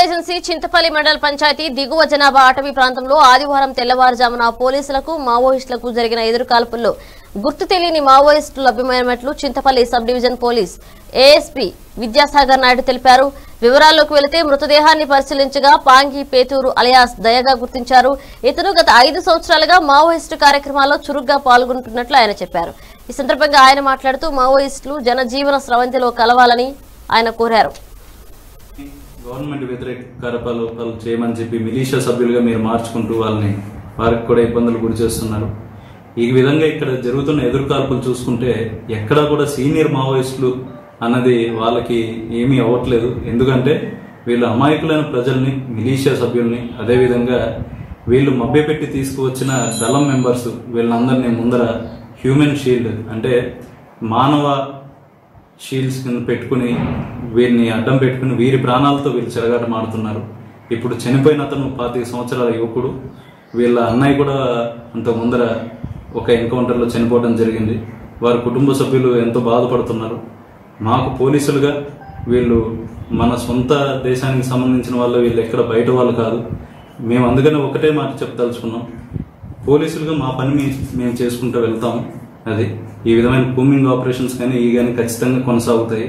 Agency Chintapalli మండల పంచాయతీ దిగువ జనాభా అటవీ ప్రాంతంలో ఆదివారం తెల్లవారుజామున పోలీసులకు మావోయిస్టులకు జరిగిన ఎదురుకాల్పుల్లో గుర్తు తెలియని మావోయిస్టులు లభ్యమైనట్లు Chintapalli sub division police ASP Vidyasagar Naidu తెలిపారు. వివరాల్లోకి వెళితే మృతదేహాన్ని పరిశీలించగా పాంగి పేతూరు అలియాస్ దయగా గుర్తించారు. ఇతను గత ఐదు సంవత్సరాలుగా మావోయిస్టు కార్యక్రమాల్లో చురుగ్గా పాల్గొంటున్నట్లు ఆయన చెప్పారు. ఈ సందర్భంగా ఆయన మాట్లాడుతూ మావోయిస్టులు జనజీవన స్రవంతిలో కలవాలని ఆయన కోరారు. గవర్నమెంట్ వ్యతిరేక కార్యకలాపాలు చేయమని చెప్పి మిలీషియా సభ్యులుగా మీరు మార్చుకుంటూ వాళ్ళని వారికి కూడా ఇబ్బందులు గురి చేస్తున్నారు. ఈ విధంగా ఇక్కడ జరుగుతున్న ఎదురుకాల్పులు చూసుకుంటే ఎక్కడా కూడా సీనియర్ మావోయిస్టులు అన్నది వాళ్ళకి ఏమీ అవ్వట్లేదు. ఎందుకంటే వీళ్ళు అమాయకులైన ప్రజల్ని మిలీషియా సభ్యుల్ని అదేవిధంగా వీళ్ళు మభ్యపెట్టి తీసుకువచ్చిన దళం మెంబర్స్ వీళ్ళందరినీ ముందర హ్యూమన్ షీల్డ్ అంటే మానవ షీల్డ్స్ కింద పెట్టుకుని వీరిని అడ్డం పెట్టుకుని వీరి ప్రాణాలతో వీళ్ళు చెలగాటమాడుతున్నారు ఇప్పుడు చనిపోయిన అతను పాతిక సంవత్సరాల యువకుడు. వీళ్ళ అన్నయ్య కూడా అంత ముందర ఒక ఎన్కౌంటర్లో చనిపోవడం జరిగింది. వారి కుటుంబ సభ్యులు ఎంతో బాధపడుతున్నారు. మాకు పోలీసులుగా వీళ్ళు మన సొంత దేశానికి సంబంధించిన వాళ్ళు వీళ్ళు ఎక్కడ బయట వాళ్ళు కాదు. మేము అందుకనే ఒకటే మాట చెప్పదలుచుకున్నాం. పోలీసులుగా మా పని మేము చేసుకుంటూ వెళ్తాము అది ఈ విధమైన కూమింగ్ ఆపరేషన్స్ కానీ ఈ కానీ ఖచ్చితంగా కొనసాగుతాయి.